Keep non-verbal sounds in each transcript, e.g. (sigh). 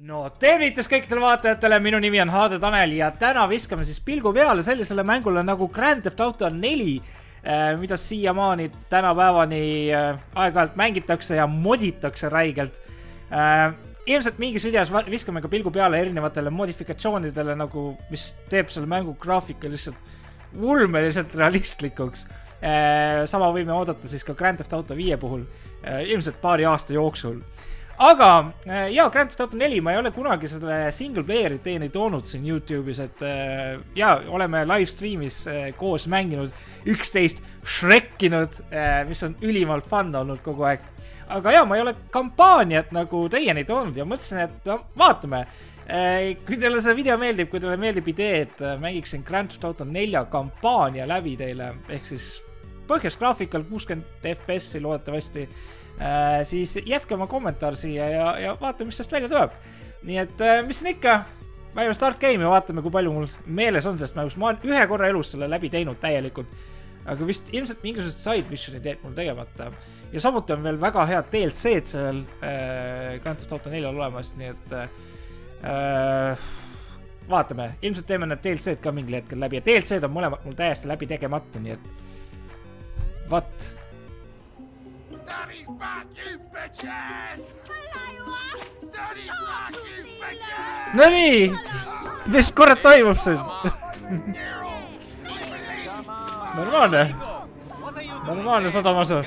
no tervitus kõikidele vaatajatele, minu nimi on Haade Tanel ja täna viskame siis pilgu peale sellisele mängule nagu Grand Theft Auto neli, mida siiamaani tänapäevani äh, aeg-ajalt mängitakse ja moditakse räigelt. Äh, ilmselt mingis videos viskame ka pilgu peale erinevatele modifikatsioonidele nagu, mis teeb selle mängu graafika lihtsalt ulmeliselt realistlikuks. Sama võime oodata siis ka Grand Theft Auto viie puhul, ilmselt paari aasta jooksul aga äh, jaa, Grand Theft Auto neli, ma ei ole kunagi selle single player'i teeni toonud siin Youtube'is, et äh, jaa, oleme live stream'is äh, koos mänginud, üksteist shrekkinud, mis on ülimalt fun olnud kogu aeg. aga jaa, ma ei ole kampaaniat nagu teieni toonud ja mõtlesin, et no vaatame. kui teile see video meeldib, kui teile meeldib idee, et mängiksin Grand Theft Auto nelja kampaania läbi teile, ehk siis põhjasgraafikal kuuskümmend FPS-i loodetavasti siis jätke oma kommentaar siia ja, ja vaatame, mis sellest välja tuleb. nii et äh, mis siin ikka, mängime Start Game'i vaatame, kui palju mul meeles on sellest mängust, ma olen ühe korra elus selle läbi teinud täielikult. aga vist ilmselt mingisugused side mission'id jäid mul tegemata. ja samuti on veel väga head DLC-d sellel äh, Grand Theft Auto neljal olemas, nii et äh, vaatame, ilmselt teeme need DLC-d ka mingil hetkel läbi ja DLC-d on mõlemad mul täiesti läbi tegemata, nii et vot Daddy's back, you bitches! Daddy's back, you bitches! Nonii, mis kurat toimub siin? normaalne, normaalne sadamasu.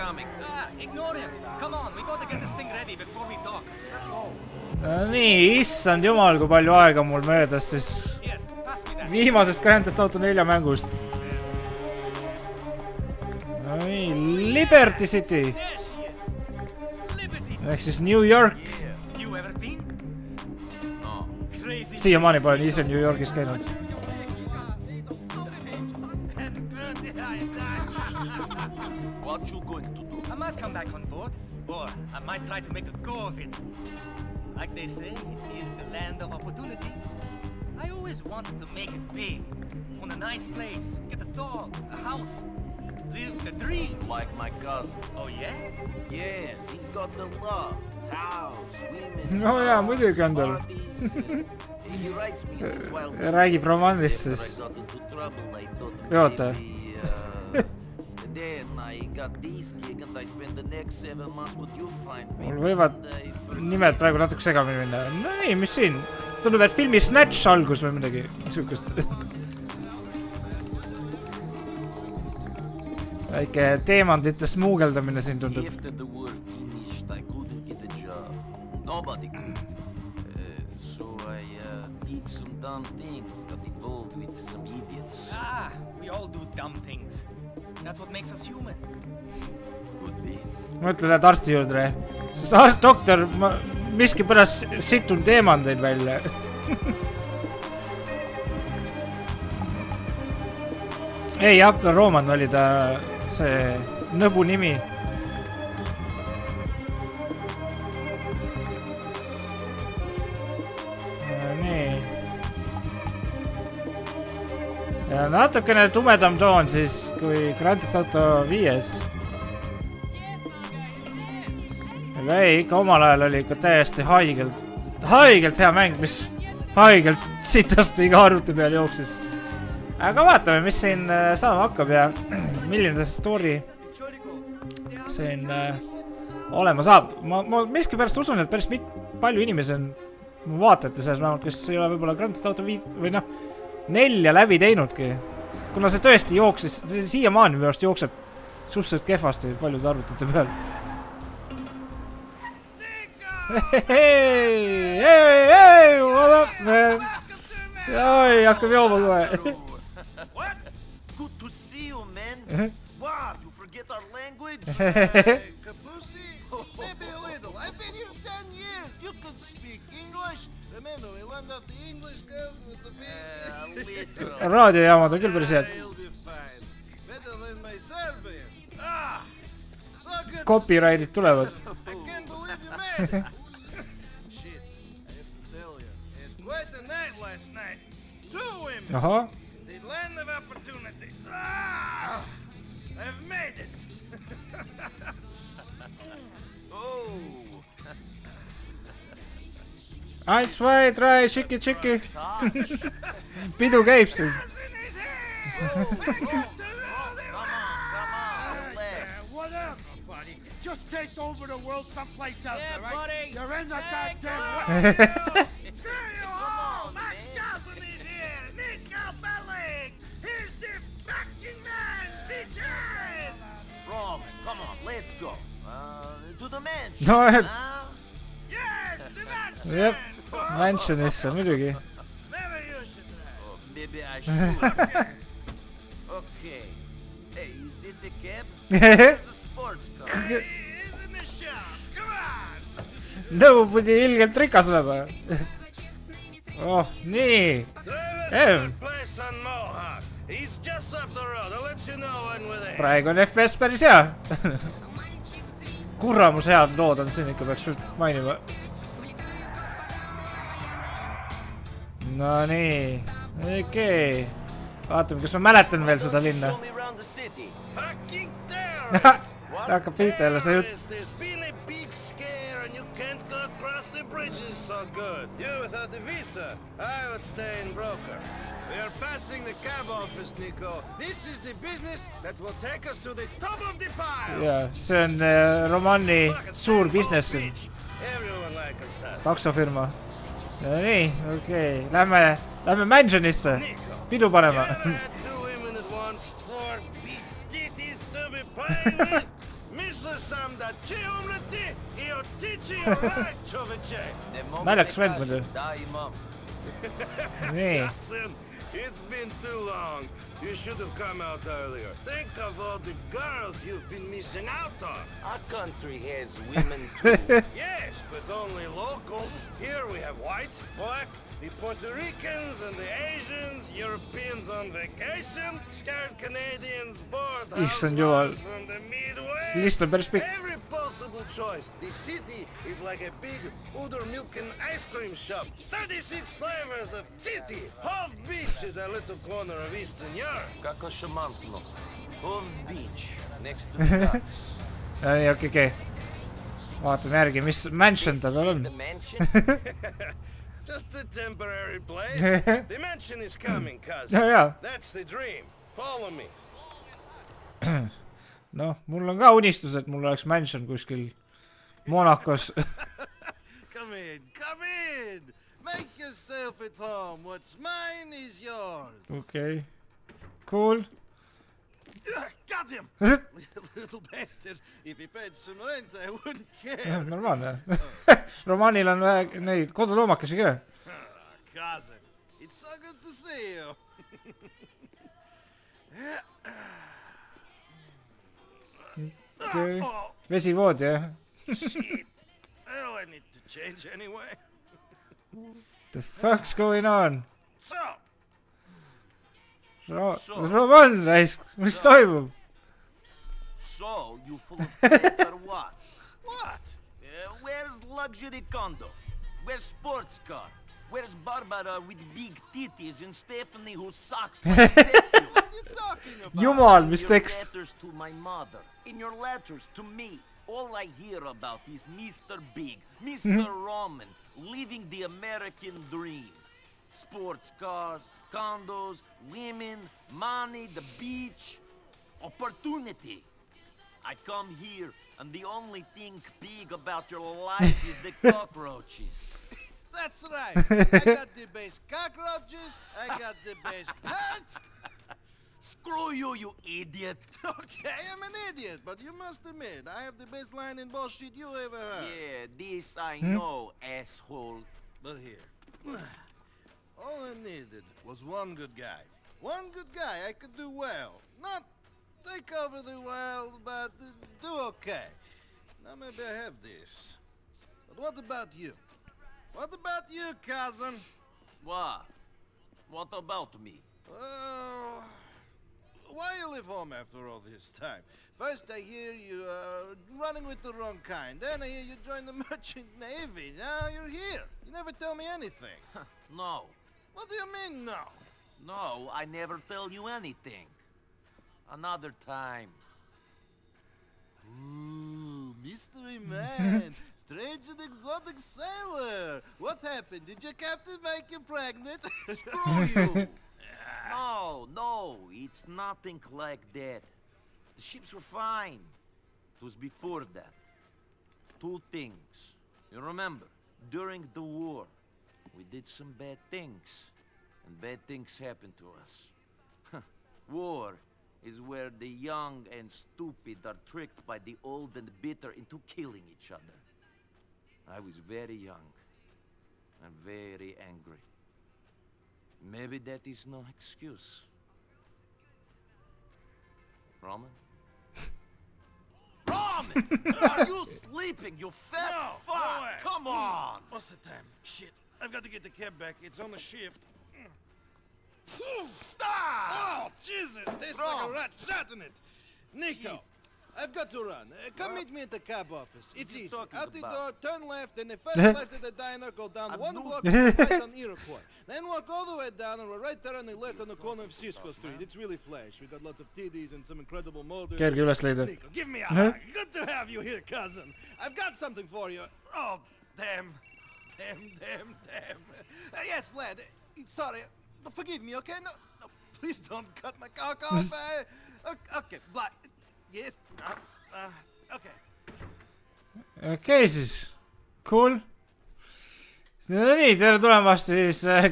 nii, issand jumal, kui palju aega mul möödas siis viimasest Grand Theft Auto nelja mängust. nii, Liberty City ehk siis New York. siiamaani pole ise New Yorgis käinud. What you going to do? I might come back on board, or I might try to make a go of it. Like they say, it is the land of opportunity. I always wanted to make it big, own a nice place, get a dog, a house, live the dream. Like my cousin. Oh yeah? Yes, he's got the love, house, women. no (laughs) jaa, muidugi on tal. parties. (laughs) he writes me this while räägib I siis. got into trouble, I thought Oota. maybe, uh, (laughs) then I got this gig and I spent the next seven months with you find me. mul võivad nimed praegu natuke segamini minna. no nii, mis siin? tundub, et filmi Snatch algus või midagi siukest. Väike teemantide smuugeldamine siin tundub. Nobody could. Uh, so I uh, did some dumb things, got involved with some idiots. Ah, we all do dumb things. That's what makes us human. Could be. mõtle, lähed arsti juurde. siis arst, doktor, ma miskipärast situn teemandeid välja. (laughs) ei, Akla Rooman oli ta see nõbu nimi. nii. ja natukene tumedam toon siis kui Grand Theft Auto viies aga ei, ikka omal ajal oli ikka täiesti haigelt, haigelt hea mäng, mis haigelt sitasti iga arvuti peal jooksis. aga vaatame, mis siin äh, saama hakkab ja (clears throat) milline see story siin äh, olema saab. ma, ma miskipärast usun, et päris mit-, palju inimesi on mu vaatajate seas vähemalt, kes ei ole võib-olla Grand Theft Auto viit- või noh, nelja läbi teinudki. kuna see tõesti jooksis, siiamaani minu arust jookseb suhteliselt kehvasti paljude arvutite peal hei, what up man? oi, hakkab jooma kohe. What? You forget our language? (laughs) Kapusi? Maybe a little. I've been here 10 years. You can speak English. Remember, we learned off the English girls with the Uh, big... (laughs) little. raadiojaamad on küll päris head. I'll be fine. (laughs) (laughs) Ice white rice, tšiki, tšiki. pidu käib siin. Whatever, buddy. Just take over the world someplace else, Yeah, all right? buddy. You're in the Hey, goddamn way. (laughs) Screw you all! My cousin is here! Nico Bellic! He's the fucking man, bitches! Roman, come on, let's go. Uh, to the mansion. No, eh. huh? Yes, the mansion! jep, Mansionisse muidugi. Maybe you should drive. Oh, maybe I should. okay. Hey, is this a cab? (laughs) It's a sports car. He's in the shop. Come on! nõu pidi ilgelt rikas olema. oh, nii. Drive us Ew. to the place on Mohawk. He's just up the road. I'll let you know when we're there. praegu on FPS päris hea. (laughs) kuramus head lood on siin ikka, peaks just mainima. Nonii, okei okay.. vaatame, kas ma mäletan veel seda linna hakkab pihta jälle see jutt. Terrorists! There's been a big scare and you can't go across the bridges so good. You without the visa, I would stay in broker. We are passing the cab office, Nico. This is the business that will take us to the top of the pile. ja see on äh, Romani suur business taksofirma. Nonii, okei okay., lähme, lähme Mansionisse pidu panema. Naljakas (laughs) (laughs) vend muidu. nii, (laughs) it's been too long. You should have come out earlier. Think of all the girls you've been missing out on. Our country has women too. (laughs) Yes, but only locals. Here we have white, black, the Puerto Ricans and the Asians, Europeans on vacation, scared Canadians bored Issand housewives jumal. from the Midwest. list on päris pikk. Every possible choice. The city is like a big udder milk and ice cream shop. 36 flavors of titty. Half Beach is a little corner of Eastern Europe. Kako šamantno. Hove Beach, next to (laughs) the docks. okei, okei. vaatame järgi, mis mansion tal on? (laughs) Just a temporary place. (laughs) the mansion is coming, cousin. ja, ja That's the dream. Follow me. (clears throat) noh, mul on ka unistus, et mul oleks mansion kuskil Monacos. Come in, come in. Make yourself at home. What's mine is yours. okei, cool. Got him. Little bastard. If he paid some rent, I wouldn't care. normaalne. (laughs) Romanil on vähe neid koduloomakesi ka. cousin, it's so good to see you. okei, Oh, vesivood jah. shit. (laughs) Oh, I need to change anyway. The fuck's going on? So, Ro- So- Roman raisk, mis toimub? So, you full of credit or what? what? Uh, where's luxury condo? Where's sports car? Where's Barbara with big titties and Stephanie who sucks like Becky? (laughs) What are you talking about? jumal, In mis your tekst. letters to my mother, in your letters to me, all I hear about is Mr. Big, Mr. Roman, living the American dream. Sports cars, condos, women, money, the beach, opportunity. I come here, and the only thing big about your life is the (laughs) cockroaches. That's right. I (laughs) got the best cockroaches. I got the best pets. (laughs) Screw you, you idiot! Okay, I'm an idiot, but you must admit I have the best line in bullshit you ever heard. Yeah, this I hmm? know, asshole. But here, (sighs) all I needed was one good guy. One good guy I could do well. Not take over the world, but do okay. Now maybe I have this. But what about you? What about you, cousin? What? What about me? Oh, why you leave home after all this time? First I hear you are running with the wrong kind. Then I hear you join the (laughs) merchant navy. Now you're here. You never tell me anything. (laughs) No. What do you mean, no? No, I never tell you anything. Another time. Ooh, mystery man. (laughs) strange and exotic sailor. What happened? Did your captain make you pregnant? (laughs) Screw you! (laughs) No, no, it's nothing like that. The ships were fine. It was before that. Two things. You remember, during the war, we did some bad things. And bad things happened to us. (laughs) war is where the young and stupid are tricked by the old and bitter into killing each other. I was very young and very angry. Maybe that is no excuse. Roman? Roman! (laughs) Are you sleeping, you fat No, fuck? no. Come on! What's the time? Shit. I've got to get the cab back. It's on the shift. Ah! Oh, Jesus! Tastes like a rat shot in it. Nico, Jeez. I've got to run. Uh, come meet me at the cab office. It's easy. talking Out the about? door, turn left, and the (laughs) first left at the diner, go down I'm one block (laughs) and right on Iroquois. Then walk all the way down, and we're right there on the left on the corner of Cisco Street. It's really flash. We got lots of TDs and some incredible molders. kerge üles leida. Nico, give me a hug. Good to have you here, cousin. I've got something for you. Oh, damn. Damn, damn, damn. Uh, yes, Vlad. Uh, sorry. Forgive me, okay? No, no, please don't (laughs) cut my cock off. uh, okay, Vlad. Yes. Uh, okay. okei okay, siis, cool. no nii, tere tulemast siis äh,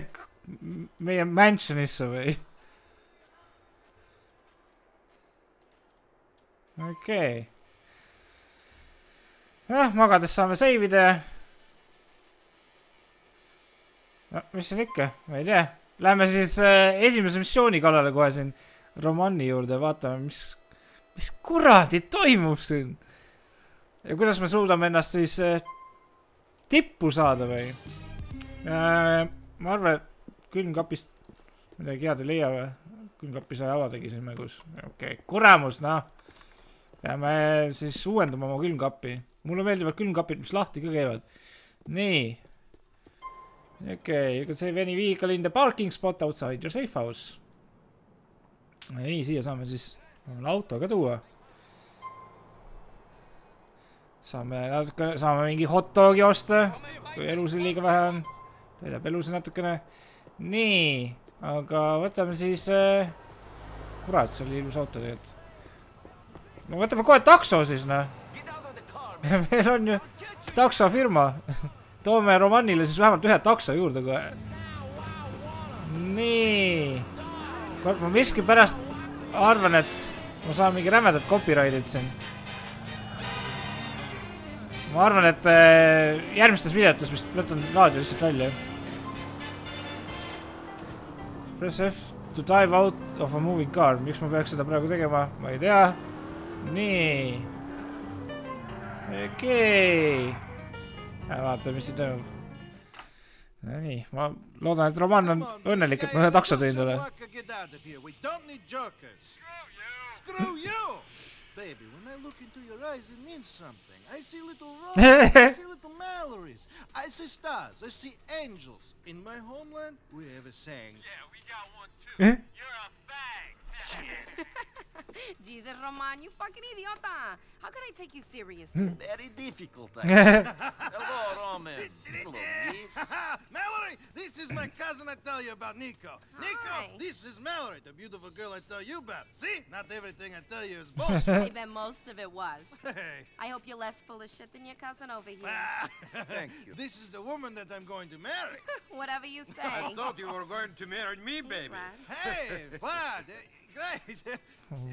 meie mansionisse või? okei okay.. jah, magades saame save ida ja. No mis siin ikka, ma ei tea. Lähme siis äh, esimese missiooni kallale kohe siin Romani juurde, vaatame, mis, mis kuradi toimub siin ja kuidas me suudame ennast siis äh, tippu saada või äh,? ma arvan, et külmkapist midagi head ei leia või? külmkapi sai avadagi siin mängus, okei okay., kuramus, noh. peame siis uuendama oma külmkappi. mulle meeldivad külmkapid, mis lahti ka käivad. nii. okay., you can save any vehicle in the parking spot outside your safe house. nii, siia saame siis auto ka tuua saame natuke, saame mingi hot dogi osta, kui elusid liiga vähe on. täidab elusid natukene. nii, aga võtame siis äh,, kurat, see oli ilus auto tegelikult. no võtame kohe takso siis noh, (laughs) meil on ju taksofirma. (laughs) toome Romanile siis vähemalt ühe takso juurde kohe. nii, kurat ma miskipärast arvan, et ma saan mingi rämedat copyright'it siin ma arvan, et äh, järgmistes videotes vist võtan raadio lihtsalt välja. Press F to dive out of a moving car, miks ma peaks seda praegu tegema, ma ei tea. nii. okei okay.. vaatame, mis siin toimub. Nonii, ma loodan, et Roman on õnnelik, et ma ühe takso tõin talle. Baby, when I look into your eyes, it means something. I see little roses, I (laughs) see little Mallories, I see stars, I see angels. In my homeland, we have a saying. Yeah, we got one too. You're a fag. (laughs) Jesus, Roman, you fucking idiota. How can I take you seriously? Hmm. Very difficult. I (laughs) guess. Hello, Roman. Hello, miss. (laughs) Mallory, this is my cousin I tell you about, Nico. Hi. Nico, this is Mallory, the beautiful girl I tell you about. See, not everything I tell you is bullshit. I bet most of it was. hey. I hope you're less full of shit than your cousin over here. Ah. Thank you. This is the woman that I'm going to marry. Whatever you say. I thought you were going to marry me, baby. Right. Hey, Vlad, great.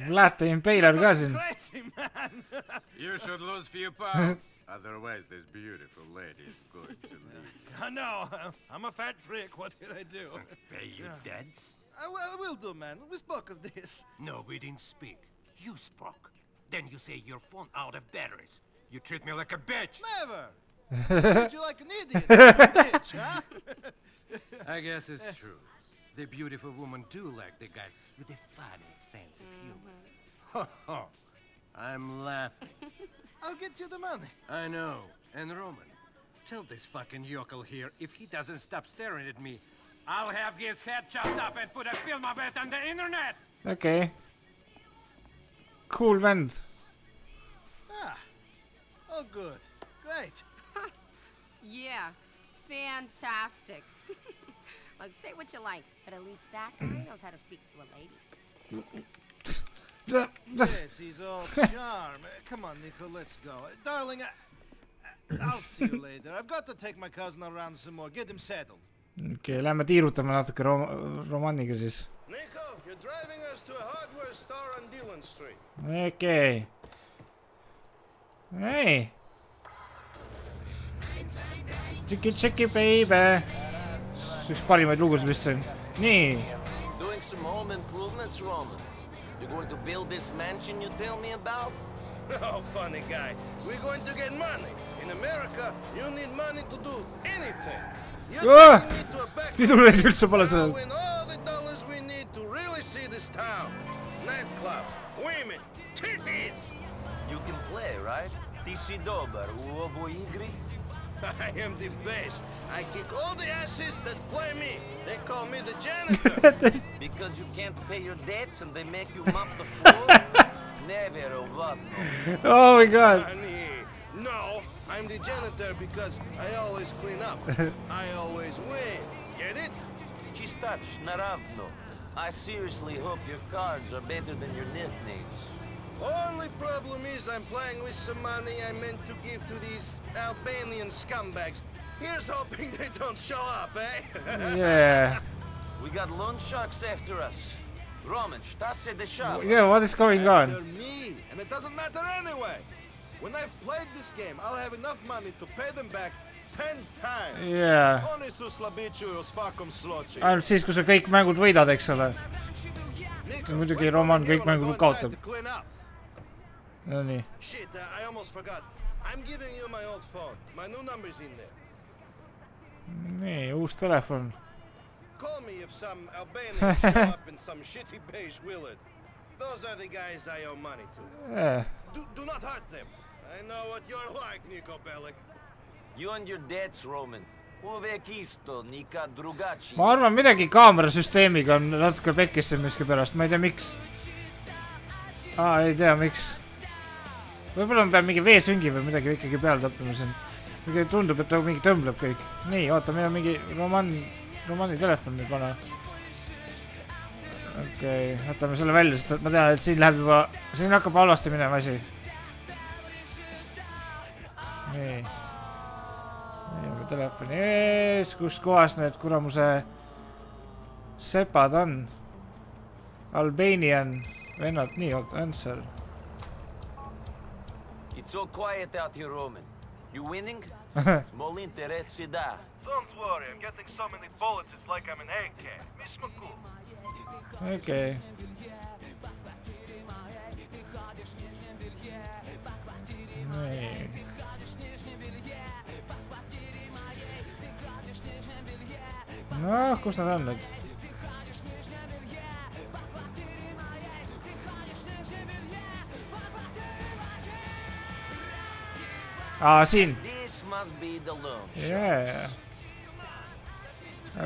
Vlad the Impaler ka siin. Crazy man. (laughs) You should lose few pounds. (laughs) Otherwise, this beautiful lady is going to leave. I know. I'm a fat prick. What did I do? (laughs) Pay you dance? I, will- I will do, man. We spoke of this. No, we didn't speak. You spoke. Then you say your phone out of batteries. You treat me like a bitch. Never. Treat you like an idiot. Bitch, huh? I guess it's true. The beautiful woman do like the guys with a funny sense of humor. Ho ho. I'm laughing. (laughs) I'll get you the money. I know. And Roman, tell this fucking yokel here if he doesn't stop staring at me, I'll have his head chopped off and put a film of it on the internet. okay.. Cool vend. Ah. Oh, good. Great. (laughs) Yeah, fantastic. Look, say what you like, but at least that guy knows how to speak to a lady. Yes, he's all (laughs) charm. Uh, Come on, Nico, let's go. Uh, Darling, I, I'll see you (laughs) later. I've got to take my cousin around some more, get him settled. okei okay,, lähme tiirutame natuke rom-, romanniga siis. Nico, you're driving us to a hardware store on Dillon Street. okei okay.. ei. Tšiki, tšiki, baby. Üks parimaid lugusid vist see on. nii, Doing some home improvements, Roman. You're going to build this mansion you tell me about? (laughs) Oh, funny guy. We're going to get money. In America, you need money to do anything. You're Ah! taking me to a back pidureid üldse pole We'll seal. win all the dollars we need to really see this town. Nightclubs, women, titties. You can play, right? Ti si dobar u ovoj igri? (laughs) I am the best. I kick all the asses that play me. They call me the (laughs) janitor. Because you can't pay your debts and they make you mop the floor? (laughs) Never what? oh my god . Honey, no, I'm the janitor because I always clean up. I always win. Get it? Чистач, наравно. I seriously hope your cards are better than your nicknames. Only problem is I'm playing with some money I meant to give to these Albanian scumbags. Here's hoping they don't show up, eh? (laughs) Yeah. We got loan sharks after us. Roman, šta se dešava? Yeah, what is going After on? me, and it doesn't matter anyway. When I've played this game, I'll have enough money to pay them back ten times. Yeah. Oni su slabičuju s fakom sloči. ainult siis, kui sa kõik mängud võidad, eks ole. Nico, muidugi wait Roman over here kõik while I mängud go kaotab. Up. Nonii. Shit, uh, I almost forgot. I'm giving you my old phone. My new number's in there. nii, uus telefon. Call me if some Albanians (laughs) show up in some shitty beige Willard. Those are the guys I owe money to. Yeah. Do, do not hurt them. I know what you're like, Nico Bellic. You and your debts, Roman. Ma arvan, midagi kaamerasüsteemiga on natuke pekkisse miskipärast, ma ei tea, miks. aa, ei tea, miks. Võib-olla ma pean mingi veesüngi või midagi ikkagi peale toppima siin. tundub, et ta mingi tõmbleb kõik. nii, oota, meil on mingi roman, romani telefon nüüd vana. okei okay,, võtame selle välja, sest ma tean, et siin läheb juba, siin hakkab halvasti minema asi. nii. aga telefoni ees, kus kohas need kuramuse sepad on? Albanian vennad, nii, oota, answer. It's all quiet out here, Roman. You winning? (laughs) Mol interesi da. Don't worry, I'm getting so many bullets, it's like I'm an AK. Miss McCool. okei okay.. nii. noh, kus nad on Ah, nüüd? aa, siin. This must be the loan sharks. jaa.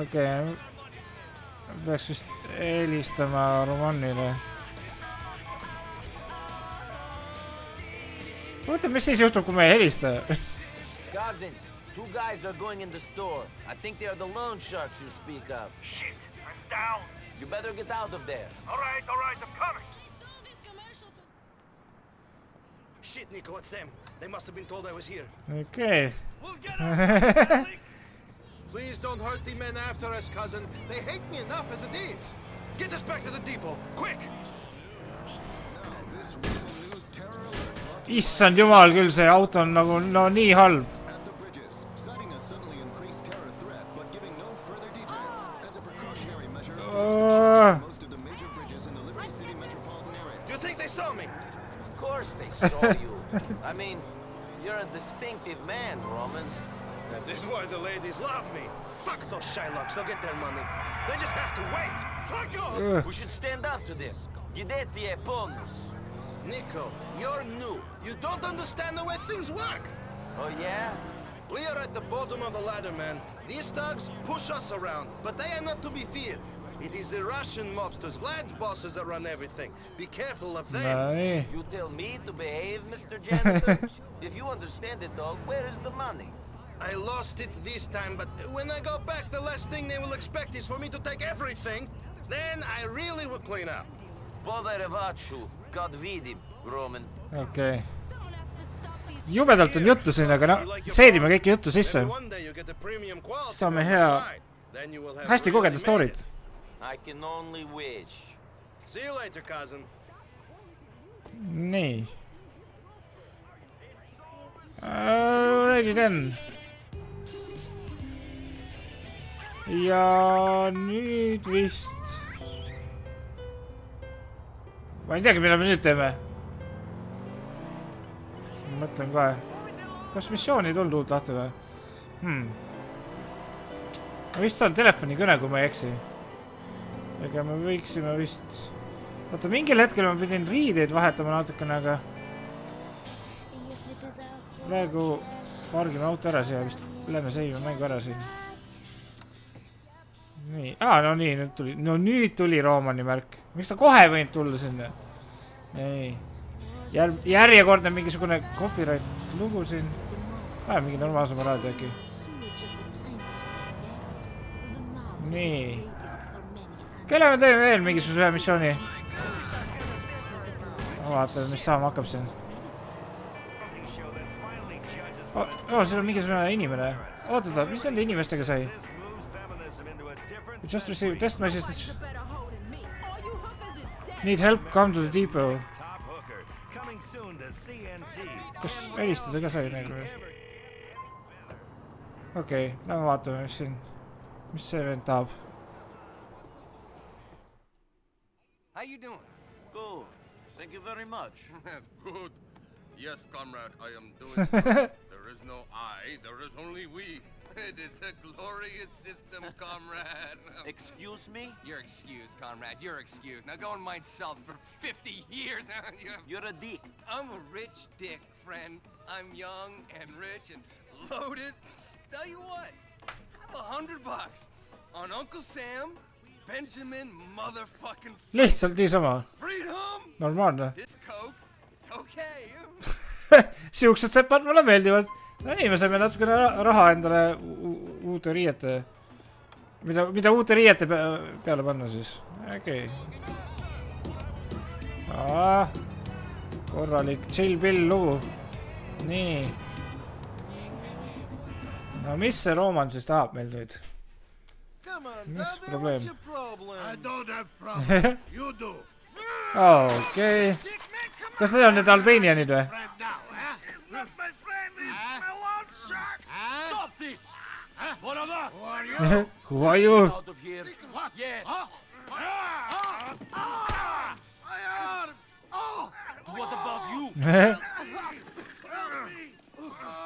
okei okay.. peaks vist helistama Romanile. huvitav, mis siis juhtub, kui me ei helista? Cousin, two guys are going in the store. I think they are the loan sharks you speak of. Shit, I'm down. You better get out of there. All right, all right, I'm coming. Shit, Nico, it's them. They must have been told I was here. okei We'll get (laughs) Please don't hurt the men after us, cousin. They hate me enough as it is. Get us back to the depot, quick! issand jumal küll, see auto on nagu no nii halb. at saw (laughs) you. I mean, you're a distinctive man, Roman. That is why the ladies love me. Fuck those Shylocks, they'll get their money. They just have to wait. Fuck you! We should stand up to them. Gideti e ponus. Nico, you're new. You don't understand the way things work. Oh yeah? We are at the bottom of the ladder, man. These thugs push us around, but they are not to be feared. It is the Russian mobsters, Vlad's bosses that run everything. Be careful of them. Nonii, You tell me to behave, Mr. Janitor? (laughs) if you understand it all, where is the money? I lost it this time, but when I go back, the last thing they will expect is for me to take everything. Then I really will clean up. Okei okay.. jubedalt on juttu siin, aga no seedime kõike juttu sisse. One day you get a premium quality. Saame hea- night. Then you will have hästi made story't it.. I can only wish. See you later, cousin. nii. Alrighty then. ja nüüd vist. ma ei teagi, mida me nüüd teeme. mõtlen kohe. kas missiooni ei tulnud uut lahti või hmm.? ma vist saan telefonikõne, kui ma ei eksi. Ega me võiksime vist oota, mingil hetkel ma pidin riideid vahetama natukene, aga praegu pargime auto ära siia vist, lähme seime mängu ära siin. nii, aa, no nii, nüüd tuli, no nüüd tuli Roomani märk, miks ta kohe ei võinud tulla sinna? nii, järg-, järjekordne mingisugune copyright lugu siin, ajame mingi normaalsema raadio äkki. nii, kelle me teeme veel mingisuguse ühe missiooni? vaatame, mis saama hakkab siin. oh, seal on mingisugune inimene. oota, oota, mis nende inimestega sai? Just received test messages. Need help, come to the depot. kas helistada ka sai nagu okei okay,, lähme vaatame, mis siin, mis see vend tahab. You doing? Good. Thank you very much. (laughs) Good. Yes, comrade, I am doing. (laughs) There is no I, there is only we. (laughs) It is a glorious system, comrade. Excuse me? You're excused, comrade. You're excused. Now go and mind salt for 50 years. You- You're a dick. I'm a rich dick, friend. I'm young and rich and loaded. Tell you what, I have a hundred bucks on Uncle Sam, lihtsalt niisama, normaalne. (laughs) Siuksed sepad mulle meeldivad. Nonii, me saime natukene ra- raha endale uute riiete, mida, mida uute riiete pe peale panna siis, okei okay.. korralik chill-pill lugu, nii. no mis see Rooman siis tahab meil nüüd? this is a problem i don't have (laughs) Без you do. Okay. Because they're on the dalbini anyway it's not my friend this is a lot nyt Albania nyt vai? Eh? Who are you? What about you? (laughs)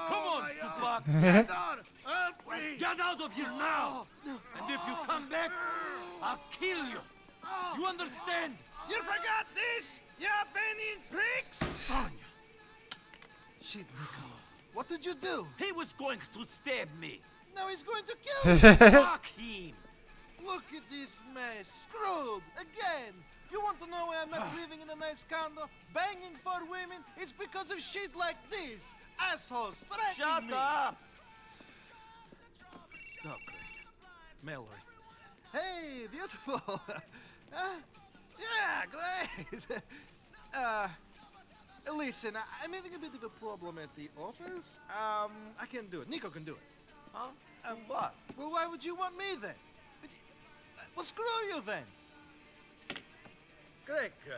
Come on, Supak! (laughs) Lord, help me! Get out of here now! And if you come back, I'll kill you. You understand? You forgot this? You Benin pricks? Shit, Nico. What did you do? He was going to stab me. Now he's going to kill (laughs) me. Fuck him. Look at this mess. Screwed. Again. You want to know why I'm not (sighs) living in a nice condo, banging for women? It's because of shit like this. Assholes threatening Shut me. up. Oh, great. Mallory. Hey, beautiful. (laughs) uh, yeah, great. (laughs) uh, listen, I- I'm having a bit of a problem at the office. Um, I can't do it. Nico can do it. Huh? And what? Well, why would you want me then? But y- uh, Well, screw you then. Great girl.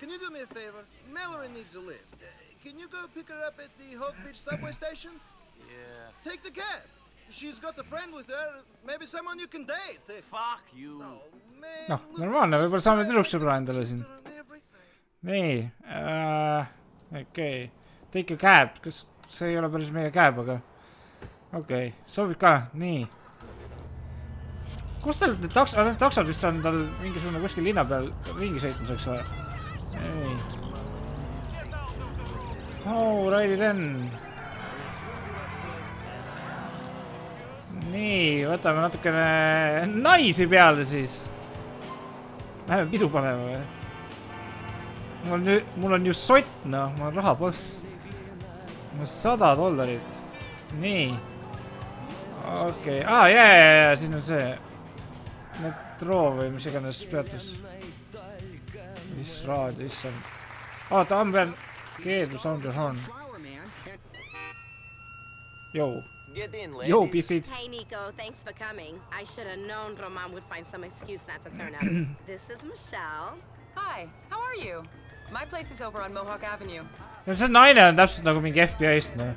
Can you do me a favor? Mallory needs a lift. Uh, can you go pick her up at the Hope Beach subway station? (coughs) Yeah. Take the cab. She's got a friend with her. Maybe someone you can date. Uh, Fuck you. Oh, noh, normaalne, võib-olla saame guy. tüdruksõbra endale siin. Nii äh,, okei okay., take a cab, kas see ei ole päris meie cab, aga okei okay., sobib ka, nii. kus tal need taks-, need taksod vist on tal mingisugune kuskil linna peal ringi sõitmiseks või? ei. Alrighty then. nii, võtame natukene naisi peale siis. Läheme pidu panema või? mul on ju, mul on ju sott, noh, ma olen rahaboss. mul on sada dollarit. nii. okei okay., aa ja, ja, ja siin on see metroo või mis iganes peatus. mis raadio, issand. oota, ma pean keedu sound on. Jou, Get in, jou, ladies. Biffid. Hey, Nico, thanks for coming. I should have known Roman would find some excuse not to turn up. (clears throat) this is Michelle. Hi, how are you? My place is over on Mohawk Avenue. This no see naine on täpselt nagu mingi FBI-st, noh.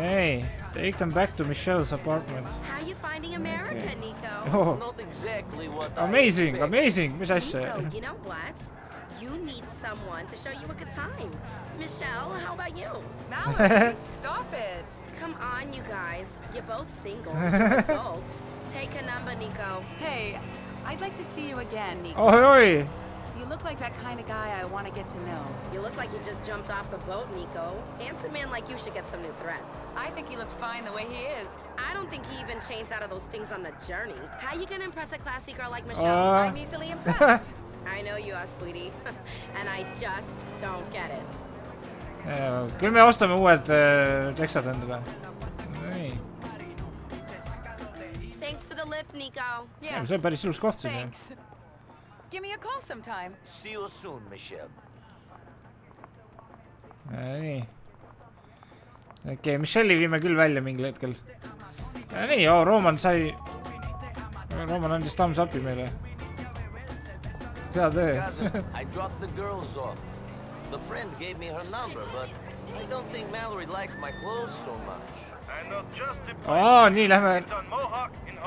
ei, take them back to Michelle's apartment How you finding America, Nico? oh.. Not exactly what Amazing, expect. amazing, mis asja Nico, you know what? You need someone to show you a good time. Michelle, how about you? (laughs) Mallory, stop it. Come on, you guys. You're both single. (laughs) Adults. Take a number, Nico. Hey, I'd like to see you again, Nico. oi, oi, You look like that kind of guy I want to get to know. You look like you just jumped off the boat, Nico. Handsome man like you should get some new threats. I think he looks fine the way he is. I don't think he even changed out of those things on the journey. How you gonna impress a classy girl like Michelle? Uh. I'm easily impressed. (laughs) I know you are, sweetie. (laughs) and I just don't get it. küll me ostame uued äh, teksad endale. nii, Thanks for the lift, Nico. yeah, see on päris ilus koht siin ju. thanks. Give me a call sometime. See you soon, Michelle. nii. okei okay,, Michelle'i viime küll välja mingil hetkel. nii, oo, Roman sai, Roman andis thumbs up'i meile. töö. Cousin, I dropped the girls off. The friend gave me her number, but I don't think Mallory likes my clothes so much. Place. aa, nii, lähme,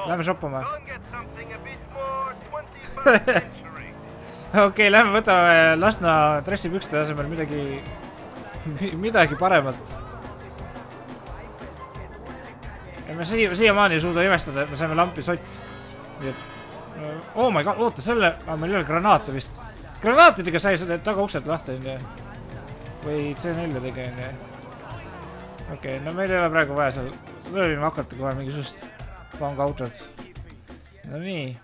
lähme shoppama. Go and get something a bit more 21st (laughs) century. okei okay,, lähme võtame Lasna dressipükste asemel midagi, midagi paremat. ja me siia, siiamaani ei suuda imestada, et me saime lampi sott. nii et, oh my god, oota selle, meil ei ole granaate vist. granaatidega sai seda tagauksed lahti onju. või C4-dega onju. okei okay,, no meil ei ole praegu vaja seal röövima hakata kohe mingisugust pangaautot. Nonii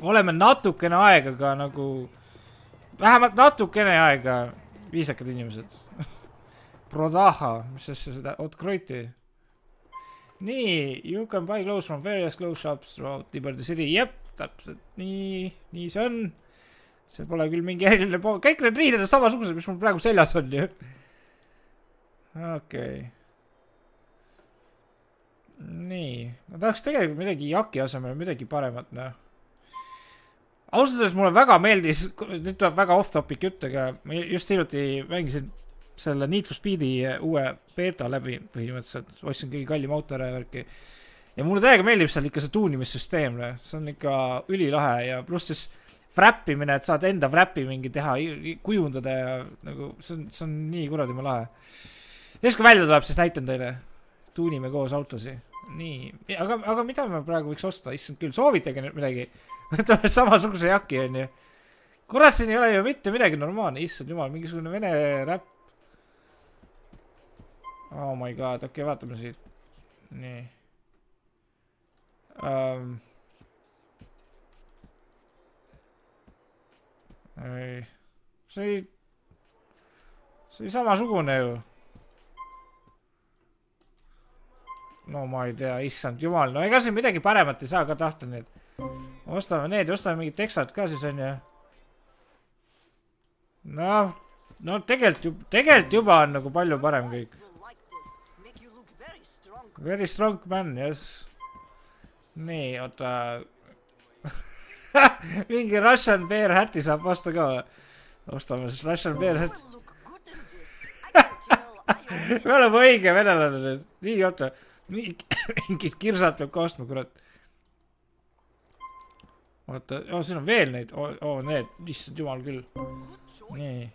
oleme natukene aega ka nagu, vähemalt natukene aega viisakad inimesed. (laughs) Prodaha, mis asja seda, Otkroiti. nii, you can buy clothes from various clothes shops throughout Liberty City, jep, täpselt nii, nii see on. see pole küll mingi eriline pool, kõik need riided on samasugused, mis mul praegu seljas on ju. okei okay.. nii, ma tahaks tegelikult midagi jaki asemel midagi paremat näha ausalt öeldes mulle väga meeldis, nüüd tuleb väga off-topic jutt, aga ma just hiljuti mängisin selle Need for Speedi uue beeta läbi põhimõtteliselt, ostsin kõige kallim auto ära ja värki. ja mulle täiega meeldib seal ikka see tuunimissüsteem, see on ikka ülilahe ja pluss siis wrap imine, et saad enda wrap'i mingi teha, kujundada ja nagu see on, see on nii kuradi lahe. ja siis kui välja tuleb, siis näitan teile. tuunime koos autosid. nii, aga, aga mida me praegu võiks osta, issand küll, soovitage nüüd midagi (laughs) võtame samasuguse jaki, onju. kurat, siin ei ole ju mitte midagi normaalne, issand jumal, mingisugune vene räpp. Oh my god, okei okay,, vaatame siit. nii um,. ei, see ei, see ei samasugune ju. no ma ei tea, issand jumal, no ega siin midagi paremat ei saa ka tahta, nii et ostame need ostame mingid teksad ka siis onju. noh, no tegelikult ju, tegelikult juba on nagu palju parem kõik. Very strong man, yes. nii, oota. (laughs) mingi Russian bear hat'i saab osta ka ostame siis Russian bear hat. (laughs) me oleme õige venelane nüüd, nii oota, (coughs) mingid kirsad peab ka ostma, kurat oota, oo siin on veel neid, oo oo, need, issand jumal küll. nii.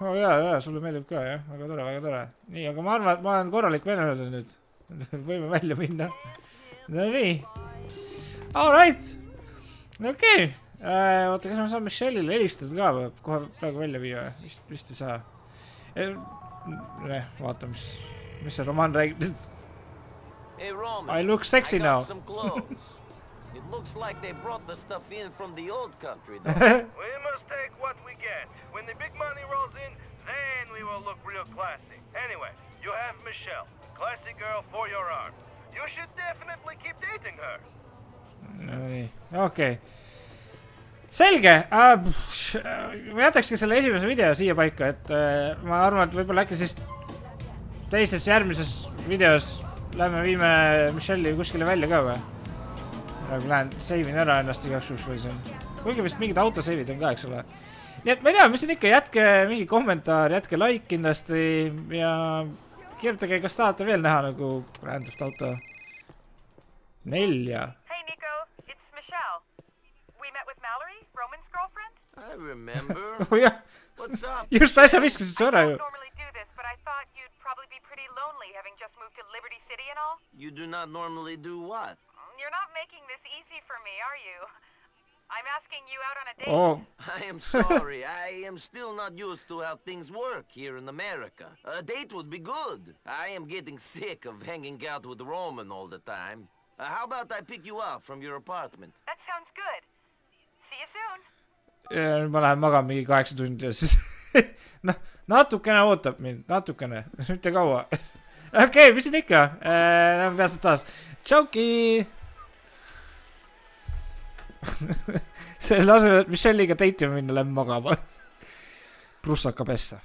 Oo jaa, jaa, sulle meeldib ka jah, väga tore, väga tore. nii, aga ma arvan, et ma olen korralik venelane nüüd. (laughs) võime välja minna. Nonii. Alright, okei okay.. oota, kas ma saan Michelle'ile helistada ka või, kohe praegu välja viia või, vist, vist ei saa. vaata, mis, mis see romaan räägib nüüd. I look sexy I now. it looks like they brought the stuff in from the old country, though. (laughs) get. When the big money rolls in, then we will look real classy. Anyway, you have Michelle, classy girl for your arms. You should definitely keep dating her. nii, okei okay.. selge äh,, ma jätakski selle esimese video siia paika, et äh, ma arvan, et võib-olla äkki siis teises järgmises videos lähme viime Michelle'i kuskile välja ka või? praegu lähen save in ära ennast igaks juhuks või siin. kuigi vist mingid autosave'id on ka, eks ole. Nii et ma ei tea, mis siin ikka, jätke mingi kommentaar, jätke like kindlasti ja kirjutage, kas tahate veel näha nagu Grand Theft Auto nelja Hey, Nico, it's Michelle. We met with Mallory, Roman's girlfriend. I remember. (laughs) oh jah, What's up? just äsja viskasid su ära ju. Normally do this, but I thought you'd probably be pretty lonely having just moved to Liberty City and all. You do not normally do what? You're not making this easy for me, are you? I'm asking you out on a date. oh, I am sorry. I am still not used to how things work here in America. A date would be good. I am getting sick of hanging out with Roman all the time. Uh, how about I pick you up from your apartment? That sounds good. See you soon. ja nüüd ma lähen magama mingi kaheksa tundi ja siis (laughs) noh, natukene ootab mind, natukene, mitte kaua. (laughs) okei okay,, mis siin ikka, lähme peatselt taas. tšauki. (laughs) selle asemel, et Michelle'iga date ima minna, lähme magama. prussaka pessa